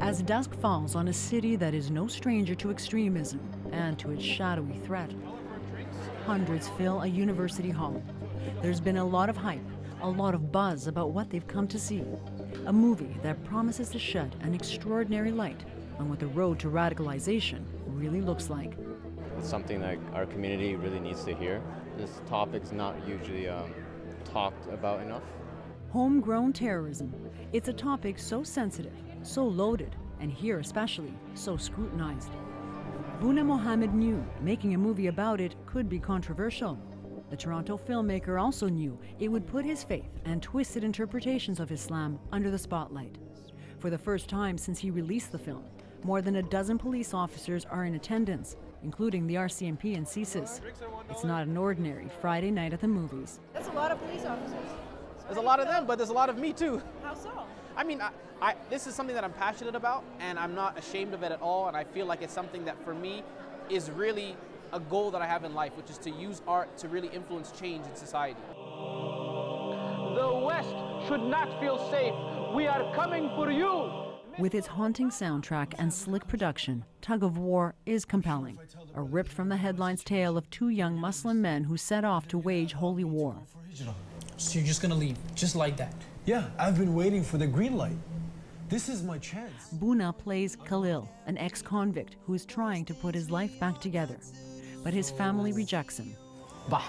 As dusk falls on a city that is no stranger to extremism and to its shadowy threat, hundreds fill a university hall. There's been a lot of hype, a lot of buzz about what they've come to see. A movie that promises to shed an extraordinary light on what the road to radicalization really looks like. It's something that our community really needs to hear. This topic's not usually um, talked about enough. Homegrown terrorism. It's a topic so sensitive, so loaded, and here especially, so scrutinized. Boonaa Mohammed knew making a movie about it could be controversial. The Toronto filmmaker also knew it would put his faith and twisted interpretations of Islam under the spotlight. For the first time since he released the film, more than a dozen police officers are in attendance, including the RCMP and CSIS. It's not an ordinary Friday night at the movies. That's a lot of police officers. There's a lot of them, but there's a lot of me too. How so? I mean, I, I, this is something that I'm passionate about, and I'm not ashamed of it at all. And I feel like it's something that, for me, is really a goal that I have in life, which is to use art to really influence change in society. The West should not feel safe. We are coming for you. With its haunting soundtrack and slick production, Tug of War is compelling. A ripped from the headlines tale of two young Muslim men who set off to wage holy war. So you're just gonna leave, just like that? Yeah, I've been waiting for the green light. This is my chance. Boonaa plays Khalil, an ex convict who is trying to put his life back together. But his family rejects him. Bah.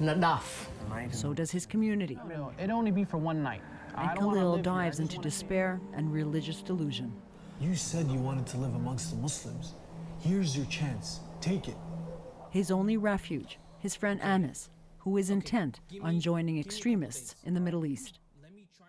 Enough. So does his community. It'd only be for one night. And Khalil live here. I dives into wanna- despair and religious delusion. You said you wanted to live amongst the Muslims. Here's your chance. Take it. His only refuge, his friend Anis, who is intent on joining extremists in the Middle East.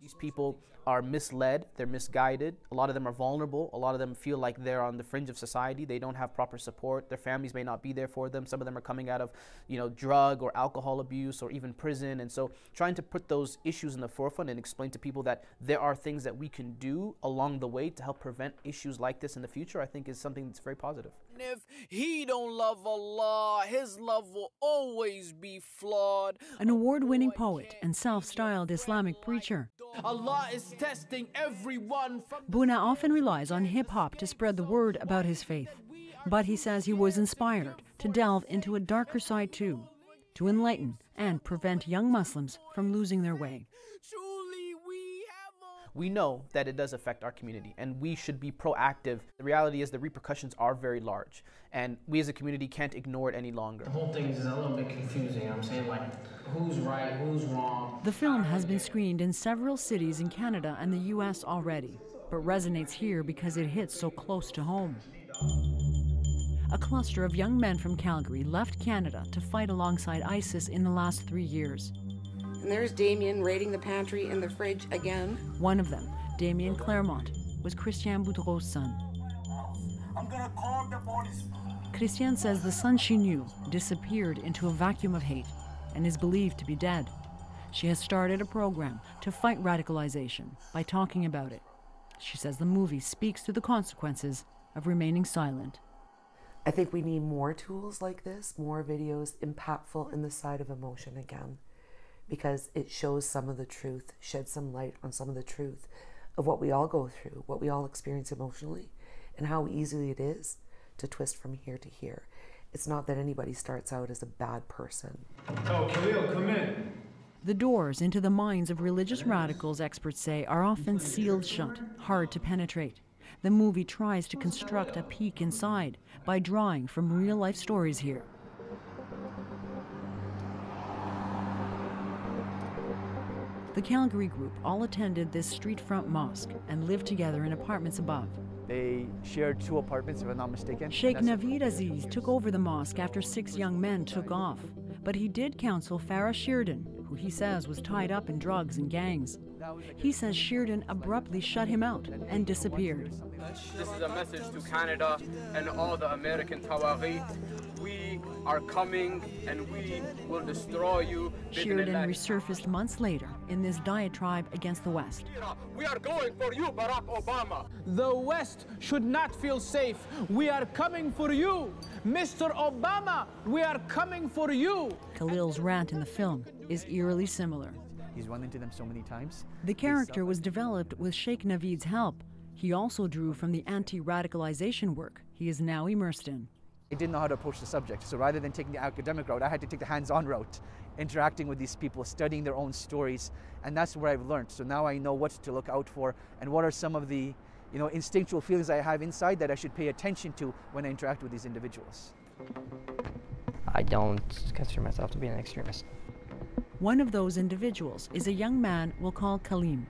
These people are misled, they're misguided. A lot of them are vulnerable. A lot of them feel like they're on the fringe of society. They don't have proper support. Their families may not be there for them. Some of them are coming out of, you know, drug or alcohol abuse or even prison. And so trying to put those issues in the forefront and explain to people that there are things that we can do along the way to help prevent issues like this in the future, I think is something that's very positive. If he don't love Allah, his love will always be flawed. An award winning oh, poet and self styled Islamic preacher, Allah is testing everyone Boonaa often relies on hip hop to spread the word about his faith. But he says he was inspired to delve into a darker side too, to enlighten and prevent young Muslims from losing their way. truly we have all we know that it does affect our community and we should be proactive. The reality is the repercussions are very large and we as a community can't ignore it any longer. The whole thing is a little bit confusing. You know what I'm saying like, who's right, who's wrong. The film has been screened in several cities in Canada and the US already, but resonates here because it hits so close to home. A cluster of young men from Calgary left Canada to fight alongside ISIS in the last three years. And there's Damian raiding the pantry and the fridge again. One of them, Damian Clairmont, was Christianne Boudreau's son. I'm gonna call the police. Christianne says the son she knew disappeared into a vacuum of hate and is believed to be dead. She has started a program to fight radicalization by talking about it. She says the movie speaks to the consequences of remaining silent. I think we need more tools like this, more videos impactful in the side of emotion again, because it shows some of the truth, sheds some light on some of the truth of what we all go through, what we all experience emotionally, and how easily it is to twist from here to here. It's not that anybody starts out as a bad person. Oh, Khalil, come in. The doors into the minds of religious radicals, experts say, are often sealed shut, hard to penetrate. The movie tries to construct a peek inside by drawing from real life stories here. The Calgary group all attended this street front mosque and lived together in apartments above. They shared two apartments, if I'm not mistaken. Sheikh That's- Naveed Aziz took over the mosque after six young men took off. But he did counsel Farah Shirdon, who he says was tied up in drugs and gangs. He says Shirdon abruptly shut him out and disappeared. This is a message to Canada and all the American Tawaghi. We are coming and we will destroy you. Shirdon resurfaced months later in this diatribe against the West. We are going for you, Barack Obama. The West should not feel safe. We are coming for you. Mr. Obama, we are coming for you. Khalil's rant in the film is eerily similar. He's run into them so many times. The character was developed with Sheikh Naveed's help. He also drew from the anti radicalization work he is now immersed in. I didn't know how to approach the subject, so rather than taking the academic route, I had to take the hands on route, interacting with these people, studying their own stories, and that's where I've learned. So now I know what to look out for and what are some of the you know, instinctual feelings I have inside that I should pay attention to when I interact with these individuals. I don't consider myself to be an extremist. One of those individuals is a young man we'll call Kaleem.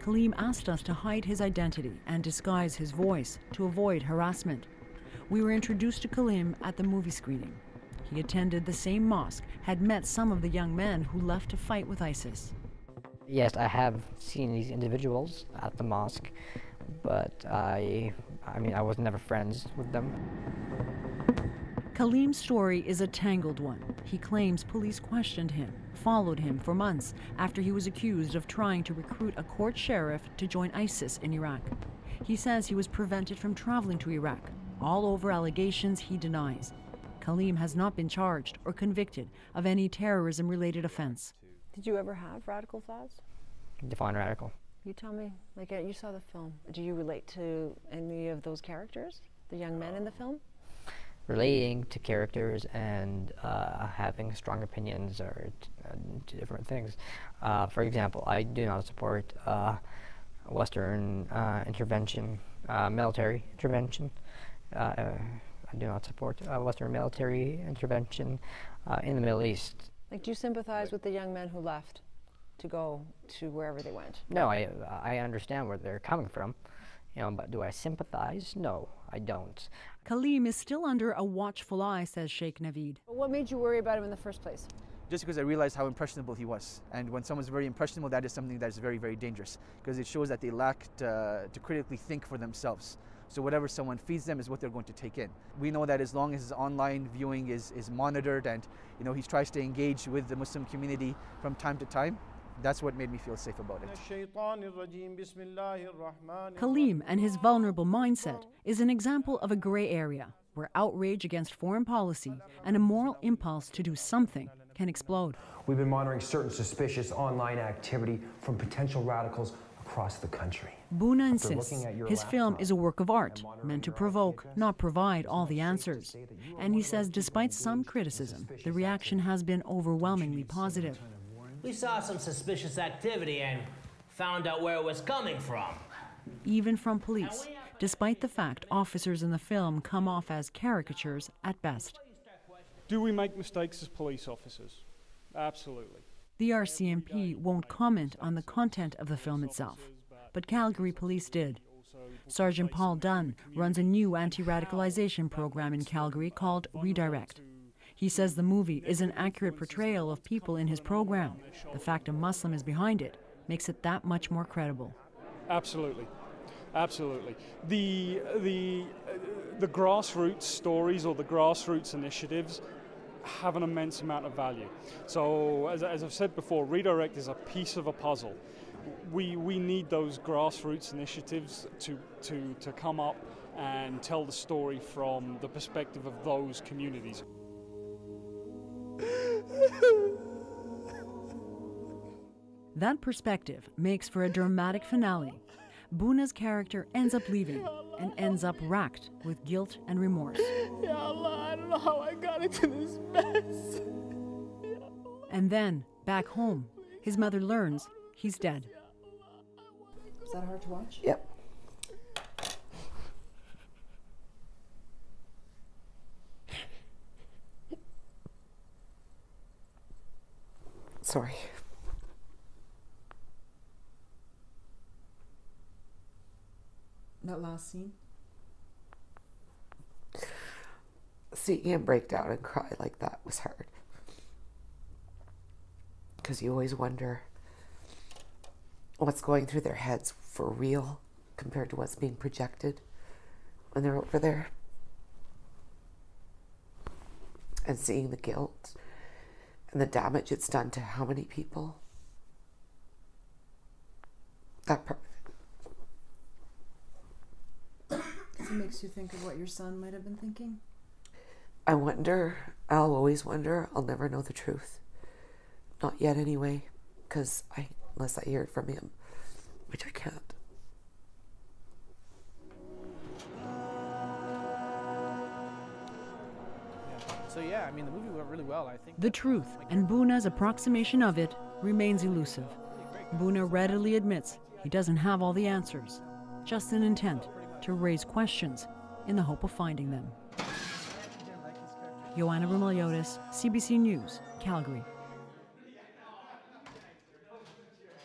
Kaleem asked us to hide his identity and disguise his voice to avoid harassment. We were introduced to Kaleem at the movie screening. He attended the same mosque, had met some of the young men who left to fight with ISIS. Yes, I have seen these individuals at the mosque, but I, I mean, I was never friends with them. Kaleem's story is a tangled one. He claims police questioned him, followed him for months after he was accused of trying to recruit a court sheriff to join ISIS in Iraq. He says he was prevented from traveling to Iraq, all over allegations he denies. Kaleem has not been charged or convicted of any terrorism related offense. Did you ever have radical thoughts? Define radical. You tell me. Like, uh, you saw the film. Do you relate to any of those characters? The young men in the film? relating to characters and uh, having strong opinions are uh, two different things. Uh, for example, I do not support uh, Western uh, intervention, uh, military intervention. Uh, uh, I do not support uh, Western military intervention in the Middle East. Like, do you sympathize with the young men who left to go to wherever they went? No, I, I understand where they're coming from. You know, but do I sympathize? No, I don't. Kaleem is still under a watchful eye, says Sheikh Naveed. What made you worry about him in the first place? Just because I realized how impressionable he was. And when someone's very impressionable, that is something that is very, very dangerous because it shows that they lack to, to critically think for themselves. So whatever someone feeds them is what they're going to take in. We know that as long as his online viewing is, is monitored and you know he tries to engage with the Muslim community from time to time, that's what made me feel safe about it. Kaleem and his vulnerable mindset is an example of a gray area where outrage against foreign policy and a moral impulse to do something can explode. We've been monitoring certain suspicious online activity from potential radicals across the country. Boonaa insists his film is a work of art, meant to provoke, not provide all the answers. And he says despite some criticism, the reaction has been overwhelmingly positive. We saw some suspicious activity and found out where it was coming from. Even from police, despite the fact officers in the film come off as caricatures at best. Do we make mistakes as police officers? Absolutely. The RCMP won't comment on the content of the film itself, but Calgary Police did. Sergeant Paul Dunn runs a new anti radicalization program in Calgary called Redirect. He says the movie is an accurate portrayal of people in his program. The fact a Muslim is behind it makes it that much more credible. Absolutely. Absolutely. The, the, uh, the grassroots stories or the grassroots initiatives have an immense amount of value. So, as, as I've said before, Redirect is a piece of a puzzle. We, we need those grassroots initiatives to, to, to come up and tell the story from the perspective of those communities. that perspective makes for a dramatic finale. Boonaa's character ends up leaving and ends up racked with guilt and remorse. Ya Allah, I don't know how I got into this mess. And then, back home, his mother learns he's dead. Is that hard to watch? Yep. Sorry. That last scene? Seeing him break down and cry like that was hard. Because you always wonder what's going through their heads for real compared to what's being projected when they're over there. And seeing the guilt and the damage it's done to how many people. That part. Makes you think of what your son might have been thinking. I wonder, I'll always wonder, I'll never know the truth. Not yet, anyway, because I unless I hear it from him, which I can't. So yeah, I mean the movie went really well. I think. The truth and Boonaa's approximation of it remains elusive. Buna readily admits he doesn't have all the answers, just an intent to raise questions in the hope of finding them. Ioanna Roumeliotis, CBC News, Calgary.